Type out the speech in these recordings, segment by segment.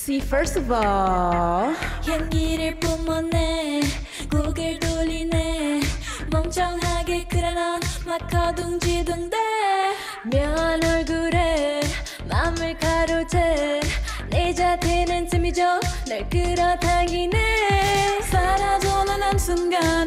See, first of all, 향기를 뿜어내 고개를 돌리네. 멍청하게 그래 넌막 허둥지둥대. 면 얼굴에 맘을 가로챈 내 자태는 틈이죠. 날 끌어당기네. 사라져는 한순간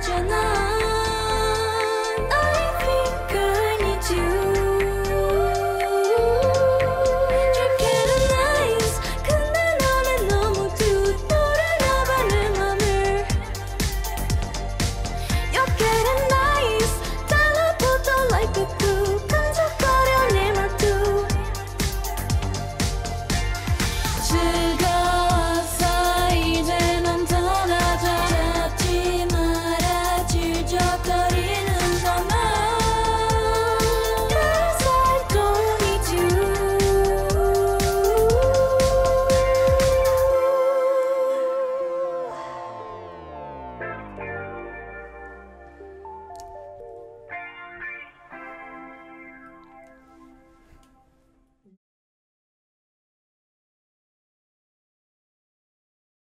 Cho